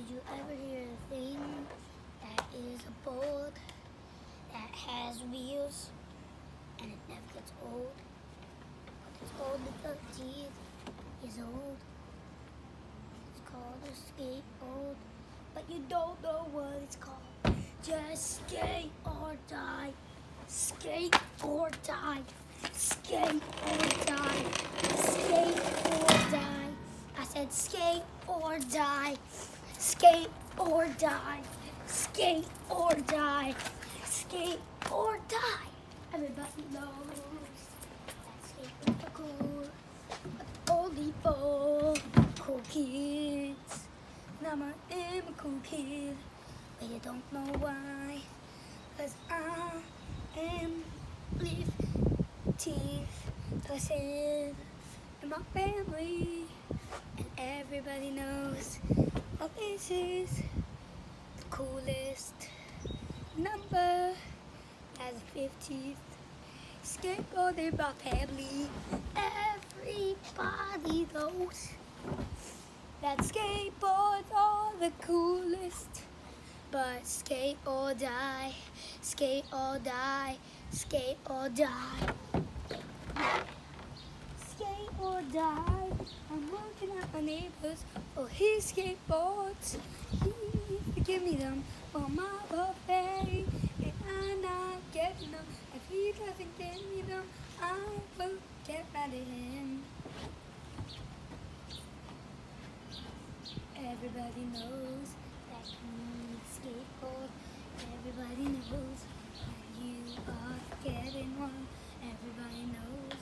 Did you ever hear a thing that is a boat that has wheels and it never gets old? It's old because it is old. It's called a skateboard, but you don't know what it's called. Just skate or die. Skate or die. Skate or die. Skate or die. I said skate or die. Skate or die. Skate or die. Skate or die. Everybody knows that skateboards are cool, but only for cool kids. And I'm a cool kid, but you don't know why. Cause I am with teeth, listen in my family. And this is the coolest number as a 50th skateboarding my family. Everybody knows that skateboards are the coolest. But skate or die, skate or die, skate or die. Skate or die. I'm looking at my neighbors for his skateboards. He give me them for my birthday, and I'm not getting them. If he doesn't give me them, I will get mad at him. Everybody knows that you need skateboard. Everybody knows that you are getting one. Everybody knows.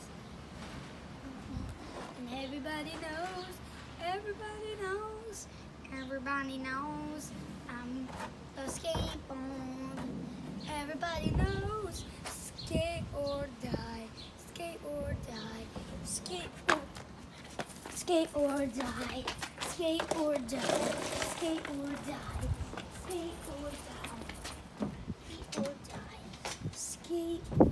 And everybody knows. Everybody knows. Everybody knows. I'm a skateboard. Everybody knows. Skate or die. Skate or die. Skate or Skate or die. Skate or die. Skate or die. Skate or die. Skate or die. Skate or die.